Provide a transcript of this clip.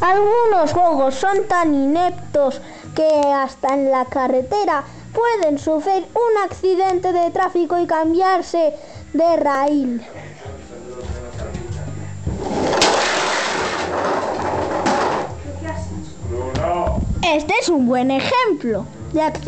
Algunos juegos son tan ineptos que hasta en la carretera pueden sufrir un accidente de tráfico y cambiarse de raíl. Este es un buen ejemplo de accidente.